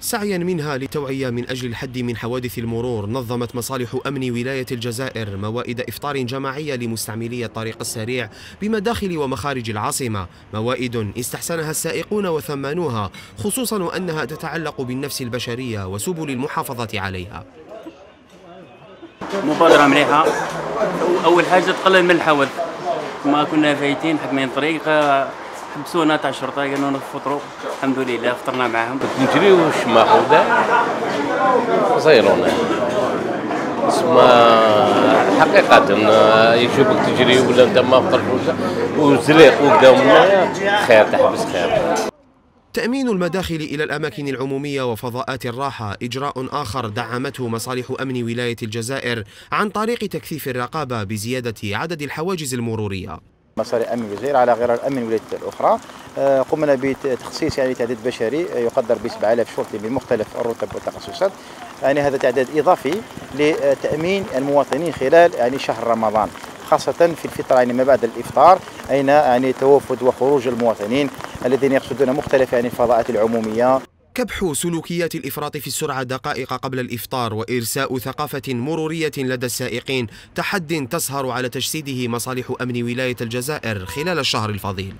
سعيا منها لتوعية من أجل الحد من حوادث المرور نظمت مصالح أمن ولاية الجزائر موائد إفطار جماعية لمستعملي الطريق السريع بمداخل ومخارج العاصمة. موائد استحسنها السائقون وثمنوها خصوصا وأنها تتعلق بالنفس البشرية وسبل المحافظة عليها. مبادرة مليحة. أول حاجة تقلل من الحوادث. ما كنا فايتين حكمين الطريق حبسونا تاع الشرطة قالوا نفطروا الحمد لله فطرنا معاهم. نجريو الشماخ ودا صيرونا اسمع حقيقة يشوفك تجري ولا انت ما فطرت وزريق قدام خير تحبس خير. تأمين المداخل إلى الأماكن العمومية وفضاءات الراحة. إجراء آخر دعمته مصالح أمن ولاية الجزائر عن طريق تكثيف الرقابة بزيادة عدد الحواجز المرورية. مصالح أمن الجزائر على غير الأمن الولايات الأخرى. آه، قمنا بتخصيص يعني تعداد بشري يقدر ب 7000 شرطي بمختلف الرتب والتخصصات. يعني هذا تعداد إضافي لتأمين المواطنين خلال يعني شهر رمضان. خاصة في الفترة يعني ما بعد الإفطار أين يعني توافد وخروج المواطنين الذين يقصدون مختلف يعني الفضاءات العمومية؟ كبح سلوكيات الإفراط في السرعة دقائق قبل الإفطار وإرساء ثقافة مرورية لدى السائقين تحد تسهر على تجسيده مصالح أمن ولاية الجزائر خلال الشهر الفضيل.